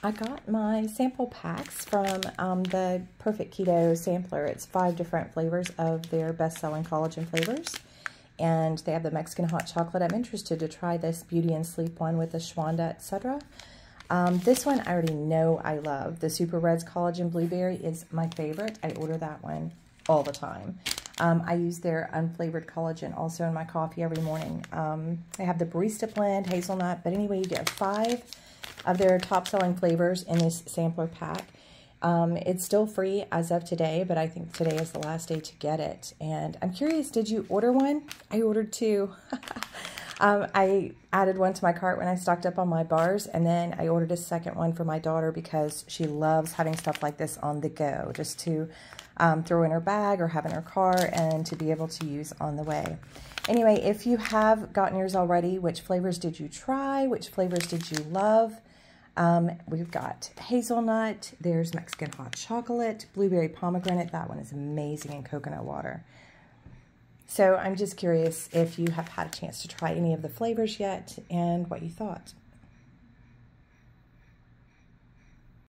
I got my sample packs from um, the Perfect Keto Sampler. It's five different flavors of their best-selling collagen flavors. And they have the Mexican hot chocolate. I'm interested to try this Beauty and Sleep one with the Schwanda, etc. Um, this one I already know I love. The Super Reds Collagen Blueberry is my favorite. I order that one all the time. Um, I use their unflavored collagen also in my coffee every morning. Um, I have the Barista Blend, Hazelnut, but anyway, you get five of their top-selling flavors in this sampler pack. Um, it's still free as of today, but I think today is the last day to get it. And I'm curious, did you order one? I ordered two. um, I added one to my cart when I stocked up on my bars, and then I ordered a second one for my daughter because she loves having stuff like this on the go, just to um, throw in her bag or have in her car and to be able to use on the way. Anyway, if you have gotten yours already, which flavors did you try? Which flavors did you love? Um, we've got hazelnut, there's Mexican hot chocolate, blueberry pomegranate, that one is amazing, and coconut water. So I'm just curious if you have had a chance to try any of the flavors yet and what you thought.